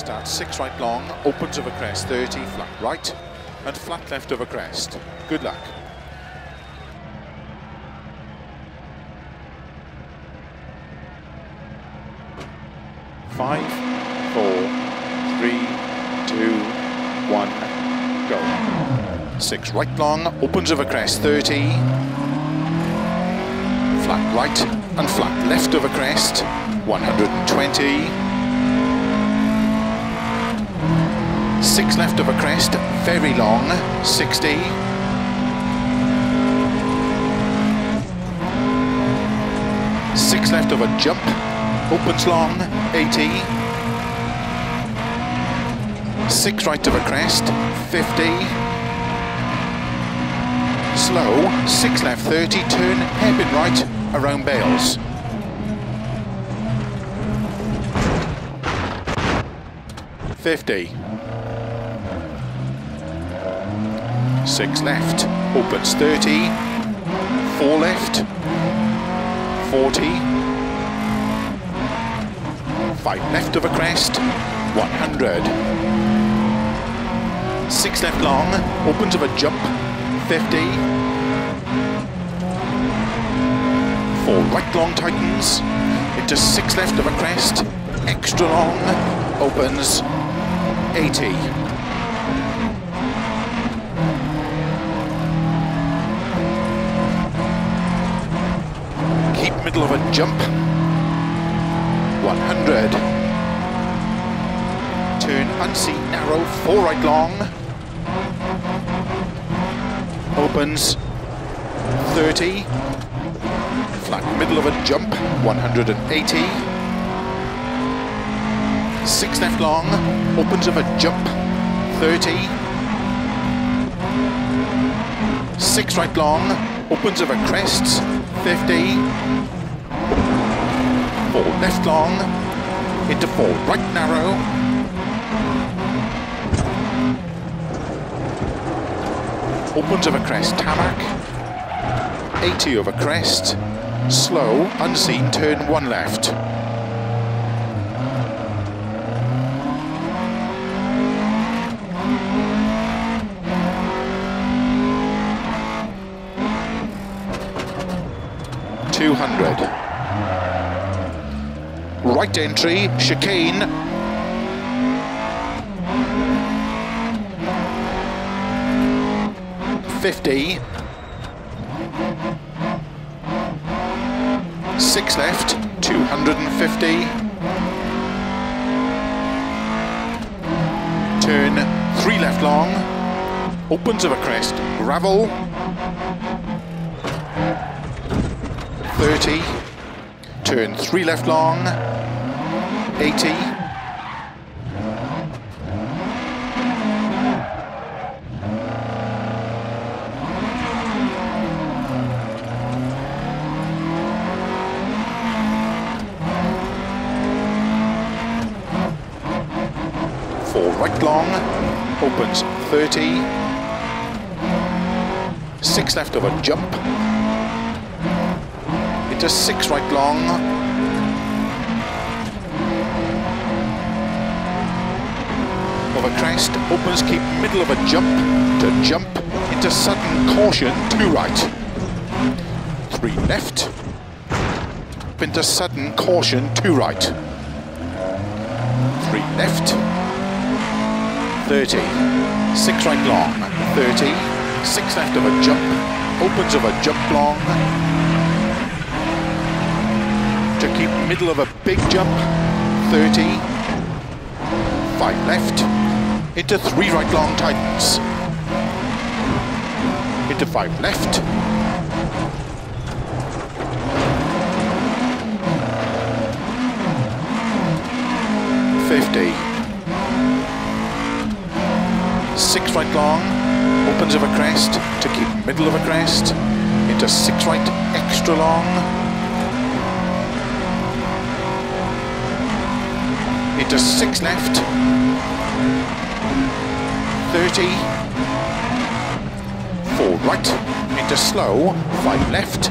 Starts six right long, opens over crest, 30, flat right, and flat left over crest. Good luck. Five, four, three, two, one, go. Six right long, opens over crest, 30. Flat right and flat left over crest, 120. Six left of a crest, very long, 60. Six left of a jump, opens long, 80. Six right of a crest, 50. Slow, six left, 30, turn, hairpin right, around Bales. Fifty. Six left, opens 30, four left, 40, five left of a crest, 100. Six left long, opens of a jump, 50. Four right long tightens, into six left of a crest, extra long, opens, 80. Keep middle of a jump, 100. Turn unseen narrow, four right long. Opens, 30. Flat middle of a jump, 180. Six left long, opens of a jump, 30. Six right long, opens a crest, 50. Four left long, into four right narrow. Opens of a crest, tarmac. 80 over crest. Slow, unseen, turn one left. Two hundred. Right entry, chicane. Fifty. Six left, 250. Turn three left long, opens of a crest, gravel. 30. Turn three left long, 80. Four right long, opens 30. Six left of a jump. Into six right long. A crest, opens, keep middle of a jump. To jump into sudden caution, two right. Three left. Into sudden caution, two right. Three left. 30, six right long, 30, six left of a jump, opens of a jump long, to keep middle of a big jump, 30, five left, into three right long tightens, into five left, Fifty. six right long, opens of a crest to keep middle of a crest, into six right extra long, into six left, 30, four right, into slow, five left,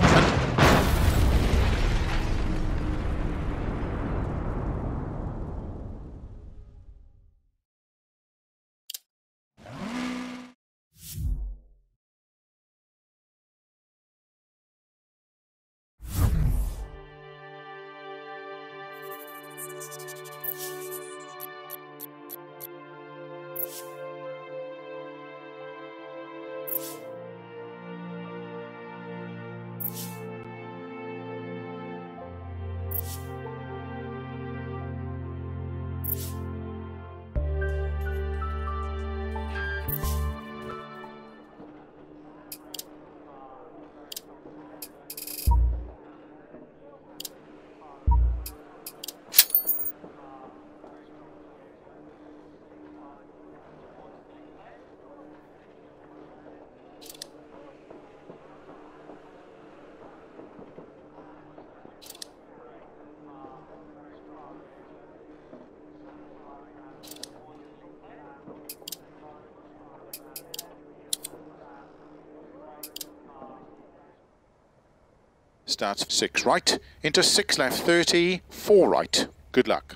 Starts six right, into six left, 30, four right. Good luck.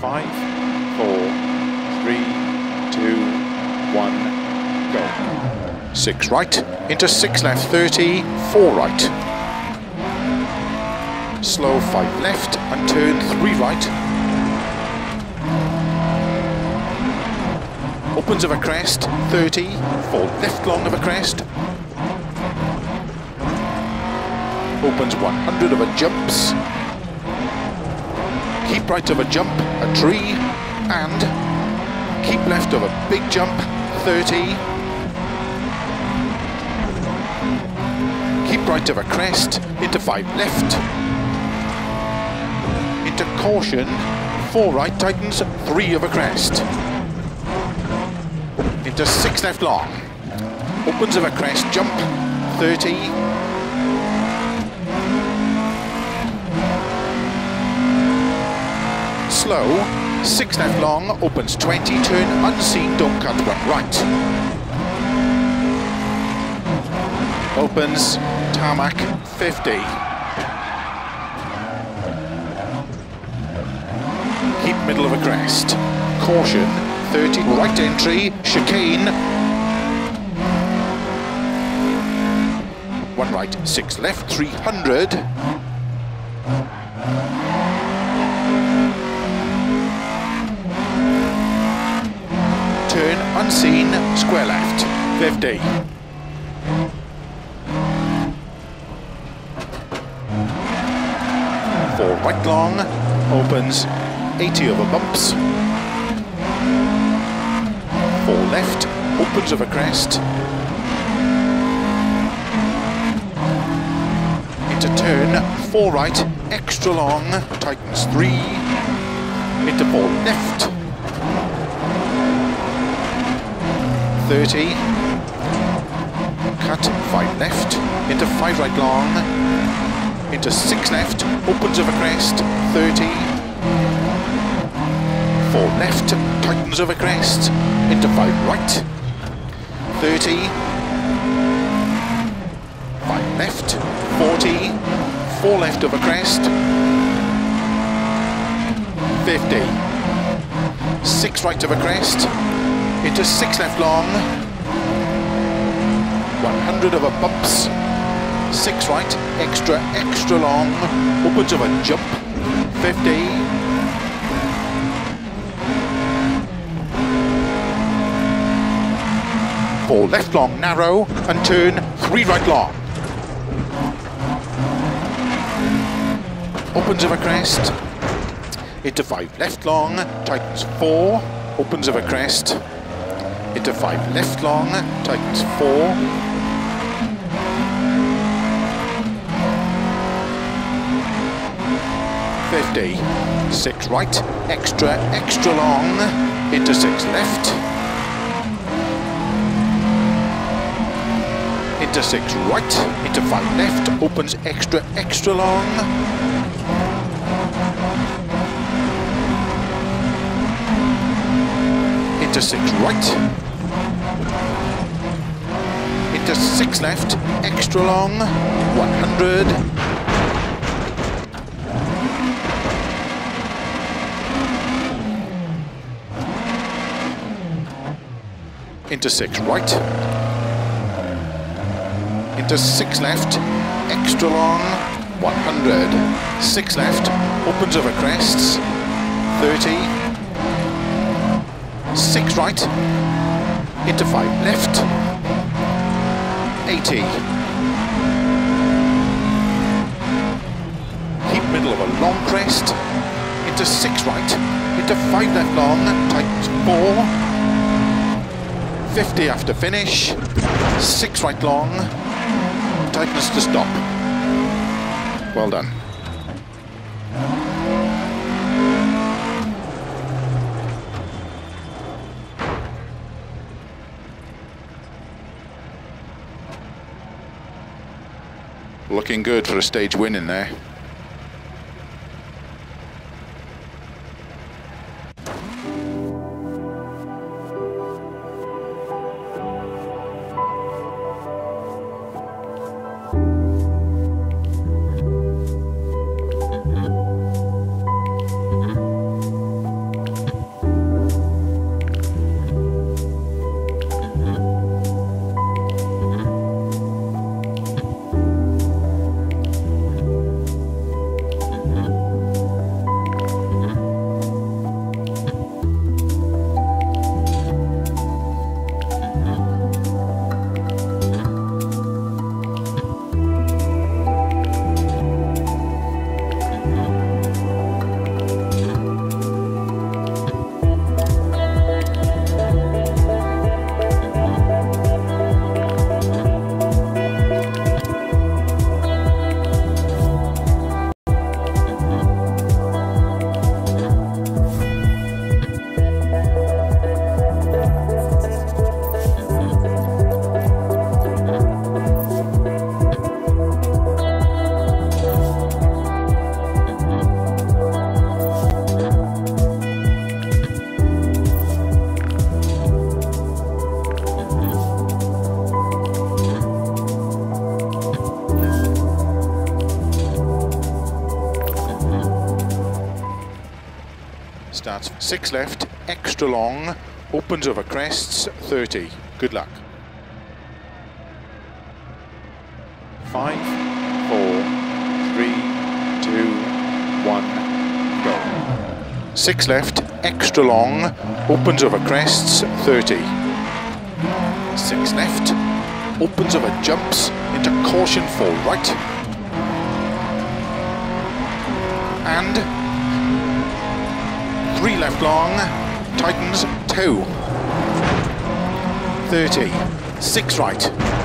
Five, four, three, two, one, go. Six right, into six left, 30, four right. Slow five left and turn three right. Opens of a crest, 30, four left long of a crest. Opens 100 of a jumps. Keep right of a jump, a tree, and keep left of a big jump, 30. Keep right of a crest, into five left, into caution, four right, tightens, three of a crest. Into six left long. Opens of a crest, jump, 30. Slow, six left long, opens 20, turn unseen, don't cut one right. Opens, tarmac, 50. Middle of a crest. Caution, 30, right entry, chicane. One right, six left, 300. Turn unseen, square left, 50. Four right long, opens 80 over bumps. Four left, opens of a crest. Into turn, four right, extra long, tightens three. Into four left. 30. Cut, five left, into five right long. Into six left, opens of a crest, 30 four left, tightens over crest, into five right, 30, five left, 40, four left over crest, 50, six right over crest, into six left long, 100 over bumps, six right, extra, extra long, upwards of a jump, 50, four left long narrow and turn three right long. Opens of a crest, into five left long, tightens four, opens of a crest, into five left long, tightens four, Fifty, six right, extra, extra long, into six left, into six right, into five left, opens extra, extra long. Into six right. Into six left, extra long, 100. into six right. Into six left, extra long, 100. Six left, opens over crests, 30. Six right, into five left, 80. Keep middle of a long crest, into six right, into five left long, tightens four, 50 after finish, six right long, tightness to stop. Well done. Looking good for a stage win in there. Starts six left, extra long, opens over crests, 30. Good luck. Five, four, three, two, one, go. Six left, extra long, opens over crests, 30. Six left, opens over jumps, into caution for right. And three left long, tightens, two. 30, six right,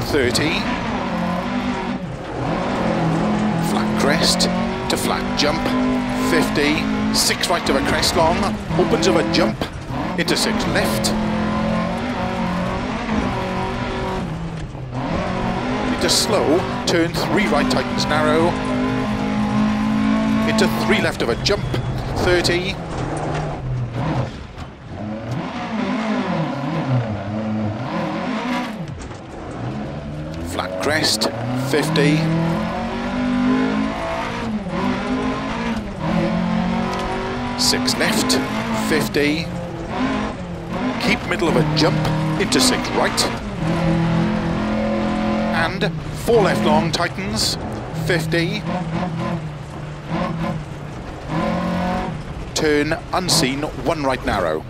30. Flat crest to flat jump, 50. Six right of a crest long, opens of a jump, into six left. Into slow, turn three right, tightens narrow. Into three left of a jump, 30. flat crest, 50. Six left, 50. Keep middle of a jump, into six right. And four left long, tightens, 50. Turn unseen, one right narrow.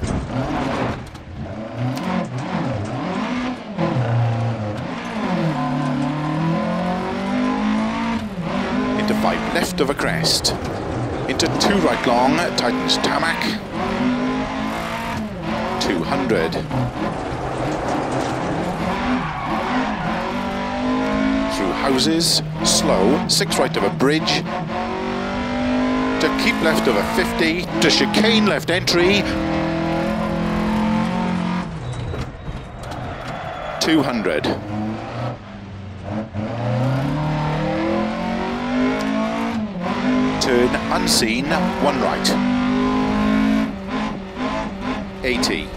Five left of a crest. Into two right long, tightens tarmac. 200. Through houses, slow, six right of a bridge. To keep left of a 50, to chicane left entry. 200. Turn unseen, one right. 80.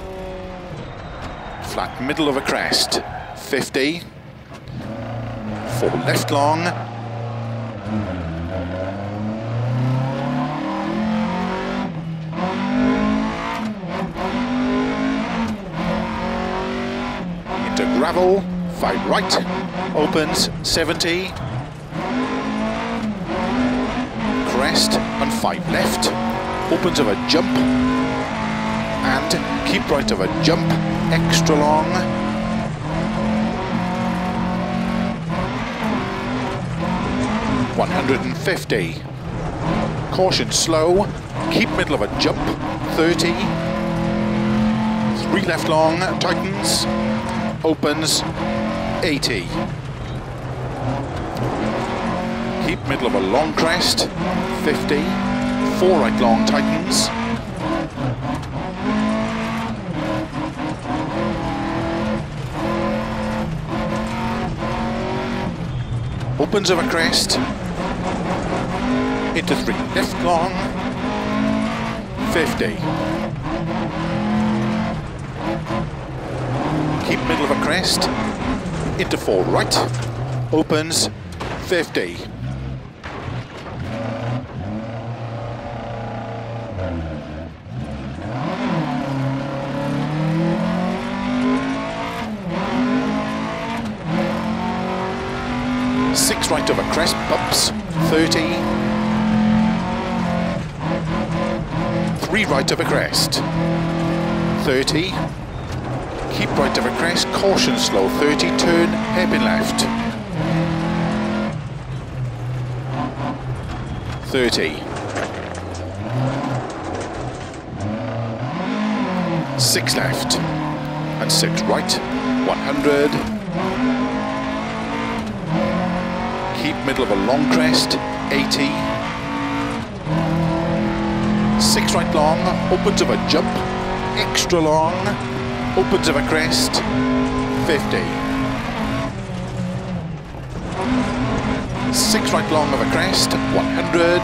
Flat middle of a crest, 50. Four left long. Into gravel, 5 right, opens 70, crest and 5 left, opens of a jump, and keep right of a jump, extra long, One hundred and fifty. Caution slow. Keep middle of a jump. Thirty. Three left long. Tightens. Opens. Eighty. Keep middle of a long crest. Fifty. Four right long. Tightens. opens of a crest, into three, left long, 50. Keep middle of a crest, into four right, opens, 50. Six right over crest, bumps, 30. Three right over crest, 30. Keep right over crest, caution slow, 30, turn, hairpin left. 30. Six left, and six right, 100. Keep middle of a long crest, 80. Six right long, opens of a jump, extra long, opens of a crest, 50. Six right long of a crest, 100.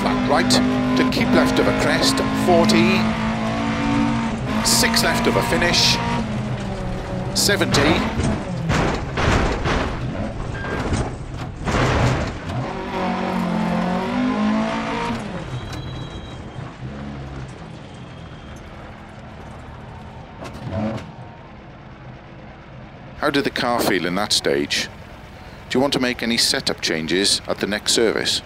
Flat right to keep left of a crest, 40. Six left of a finish, 70. How did the car feel in that stage? Do you want to make any setup changes at the next service?